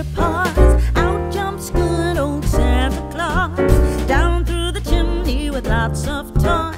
Out jumps good old Santa Claus. Down through the chimney with lots of toys.